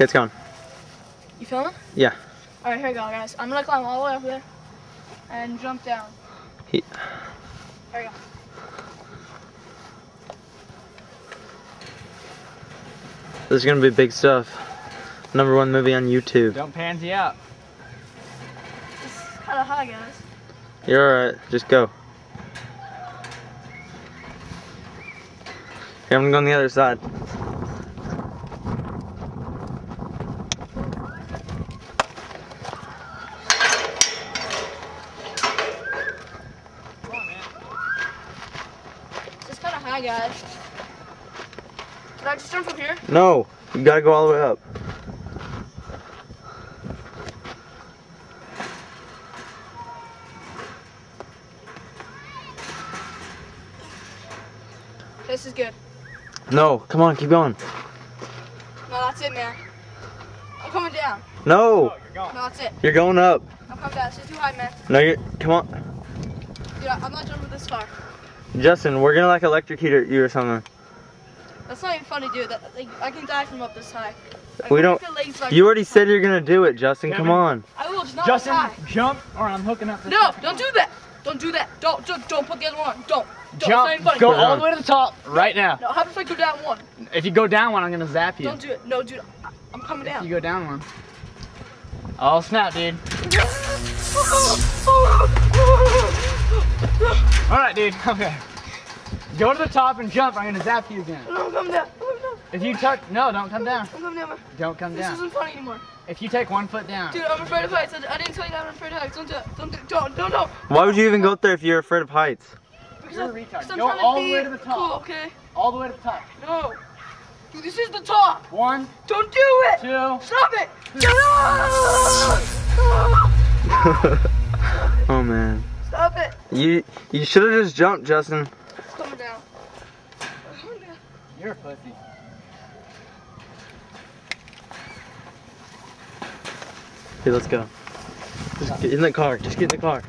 Okay, it's gone. You feeling it? Yeah. All right, here we go, guys. I'm gonna climb all the way up there and jump down. He- There you go. This is gonna be big stuff. Number one movie on YouTube. Don't pansy out. This is kind of high, guys. You're alright. Just go. Here, I'm gonna go on the other side. This is kind of high, guys. Should I just jump from here? No, you gotta go all the way up. This is good. No, come on, keep going. No, that's it, man. I'm coming down. No, Oh, you're going. No, that's it. you're going up. I'm coming down. This is too high, man. No, you're. Come on, Dude, I'm not jumping this far. Justin. We're gonna like electrocute you or something. That's not even funny, dude. That, like, I can die from up this high. I We don't- make the legs like- You already said you're gonna do it, Justin. Come on. I will, just not Justin, this high. jump or I'm hooking up No, don't cord. do that. Don't do that. Don't, don't, don't put the other one on. Don't. Don't. It's not Jump. even funny. Go Put it all on. the way to the top right now. No, how if I go down one? If you go down one, I'm gonna zap you. Don't do it. No, dude. I, I'm coming If down. you go down one. Oh snap, dude. Oh, oh, oh, All right, dude. Okay. Go to the top and jump. I'm gonna zap you again. No, I'm down. I'm down. If you touch, no, don't come down. I'm coming down, man. Don't come This down. This isn't funny anymore. If you take one foot down. Dude, I'm afraid of heights. I, I didn't tell you that I'm afraid of heights. Don't do it. Don't do it. Don't, don't, don't. Why would you even go up there if you're afraid of heights? Because You're a I'm- retard. I'm Go trying to all the way to the top. Cool, okay? All the way to the top. No. Dude, this is the top. One, Don't do it. two. Stop it. oh man up it. You you should have just jumped, Justin. It's coming down. You're a pussy. Hey, let's go. Just get in the car. Just get in the car.